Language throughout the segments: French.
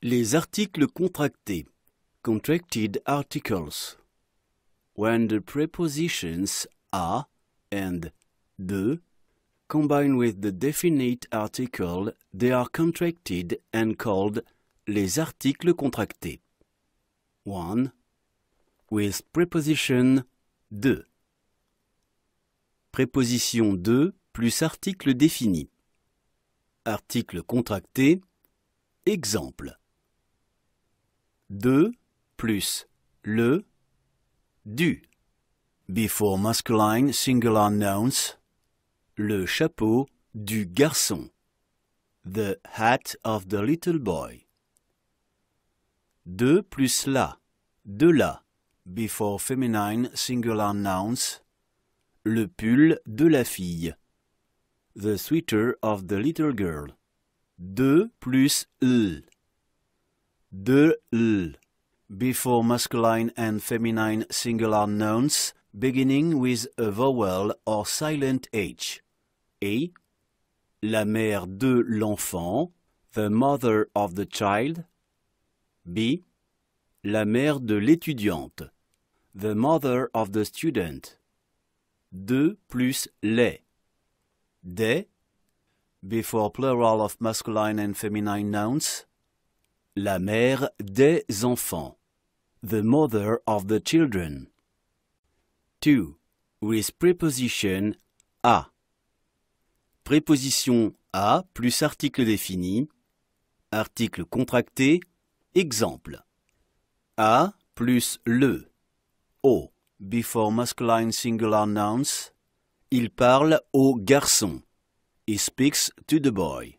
Les articles contractés. Contracted articles. When the prepositions a and de combine with the definite article, they are contracted and called les articles contractés. 1. With preposition de. Préposition de plus article défini. Article contracté. Exemple. De plus le, du. Before masculine singular nouns. Le chapeau du garçon. The hat of the little boy. De plus la, de la. Before feminine singular nouns. Le pull de la fille. The sweater of the little girl. De plus l. De l. Before masculine and feminine singular nouns beginning with a vowel or silent H. A. La mère de l'enfant. The mother of the child. B. La mère de l'étudiante. The mother of the student. De plus les. Des. Before plural of masculine and feminine nouns. La mère des enfants. The mother of the children. 2. With preposition a. Préposition a plus article défini. Article contracté. Exemple. A plus le. O. Before masculine singular nouns. Il parle au garçon. He speaks to the boy.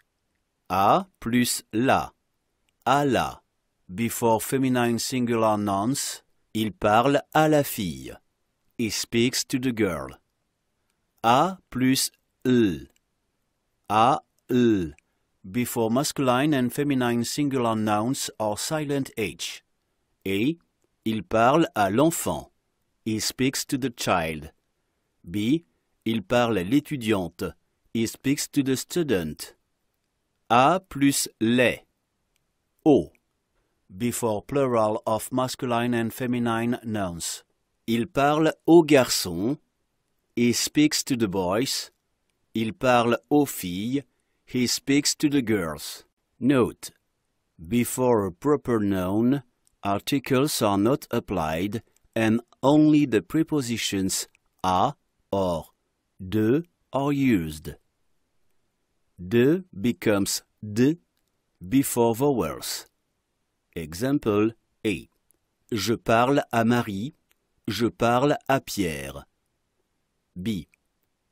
A plus la. La. Before feminine singular nouns. Il parle à la fille. He speaks to the girl. A plus l. A l. Before masculine and feminine singular nouns or silent H. A. Il parle à l'enfant. He speaks to the child. B. Il parle à l'étudiante. He speaks to the student. A plus les. O. Before plural of masculine and feminine nouns. Il parle aux garçons. He speaks to the boys. Il parle aux filles. He speaks to the girls. Note. Before a proper noun, articles are not applied and only the prepositions a or de are used. De becomes de before vowels. Example A. Je parle à Marie. Je parle à Pierre. B.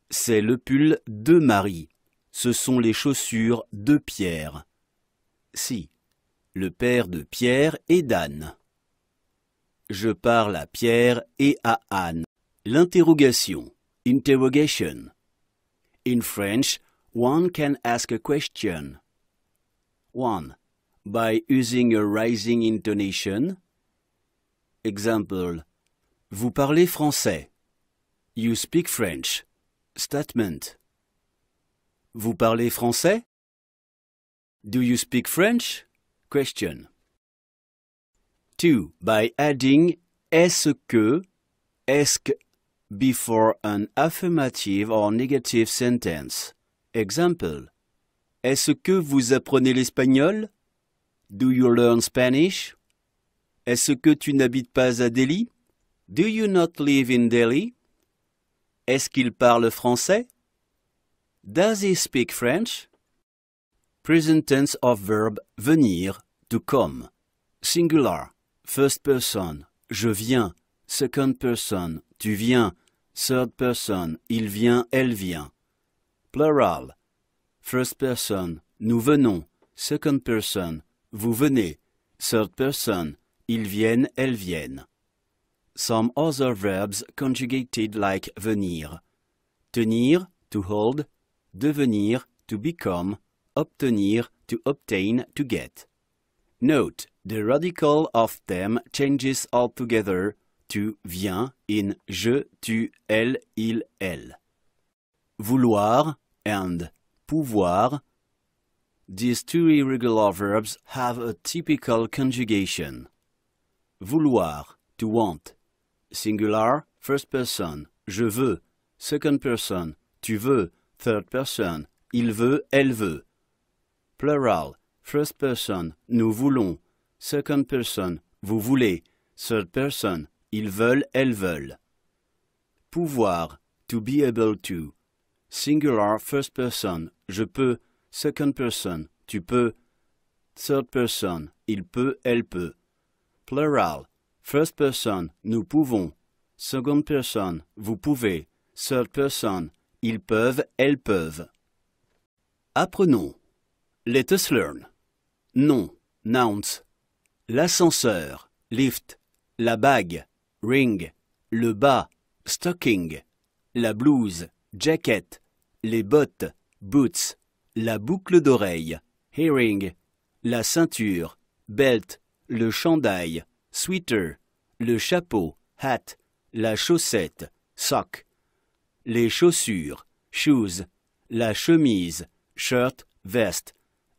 C'est le pull de Marie. Ce sont les chaussures de Pierre. C. Le père de Pierre et d'Anne. Je parle à Pierre et à Anne. L'interrogation. Interrogation. In French, one can ask a question. 1. By using a rising intonation. Example. Vous parlez français. You speak French. Statement. Vous parlez français? Do you speak French? Question. 2. By adding est-ce que, que before an affirmative or negative sentence. Example. Est-ce que vous apprenez l'espagnol? Do you learn Spanish? Est-ce que tu n'habites pas à Delhi? Do you not live in Delhi? Est-ce qu'il parle français? Does he speak French? Present tense of verb venir, to come. Singular, first person, je viens. Second person, tu viens. Third person, il vient, elle vient. Plural, first person, nous venons. Second person, vous venez. Third person, ils viennent, elles viennent. Some other verbs conjugated like venir. Tenir, to hold. Devenir, to become. Obtenir, to obtain, to get. Note, the radical of them changes altogether to vient in je, tu, elle, il, elle. Vouloir and pouvoir these two irregular verbs have a typical conjugation. Vouloir, to want. Singular, first person, je veux. Second person, tu veux. Third person, il veut, elle veut. Plural, first person, nous voulons. Second person, vous voulez. Third person, ils veulent, elles veulent. Pouvoir, to be able to. Singular, first person, je peux. Second person, tu peux. Third person, il peut, elle peut. Plural, first person, nous pouvons. Second person, vous pouvez. Third person, ils peuvent, elles peuvent. Apprenons. Let us learn. Nom, nouns. L'ascenseur, lift. La bague, ring. Le bas, stocking. La blouse, jacket. Les bottes, boots. La boucle d'oreille, hearing. La ceinture, belt. Le chandail, sweater. Le chapeau, hat. La chaussette, sock. Les chaussures, shoes. La chemise, shirt, vest.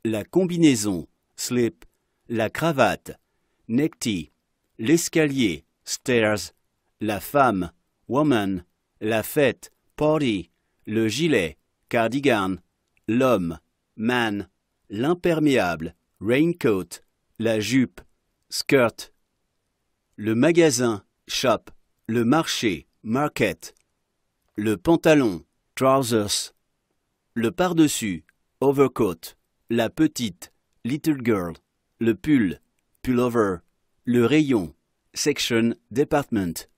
La combinaison, slip. La cravate, necktie. L'escalier, stairs. La femme, woman. La fête, party. Le gilet, cardigan. L'homme, man. L'imperméable, raincoat. La jupe, skirt. Le magasin, shop. Le marché, market. Le pantalon, trousers. Le par-dessus, overcoat. La petite, little girl. Le pull, pullover. Le rayon, section, department.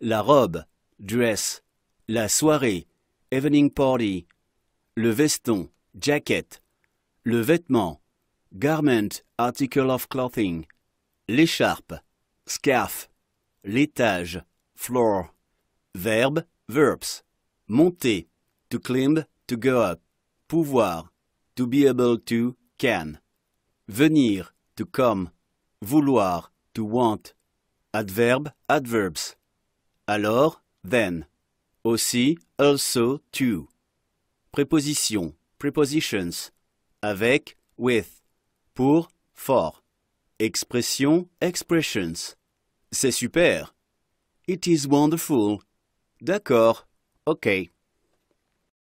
La robe, dress. La soirée, evening party. Le veston, jacket. Le vêtement, garment, article of clothing. L'écharpe, scarf. L'étage, floor. Verbe, verbs. Monter, to climb, to go up. Pouvoir, to be able to, can. Venir, to come. Vouloir, to want. Adverbe, adverbs. Alors, then. Aussi, also, to. Préposition, prepositions. Avec, with. Pour, for. Expression, expressions. C'est super. It is wonderful. D'accord. OK.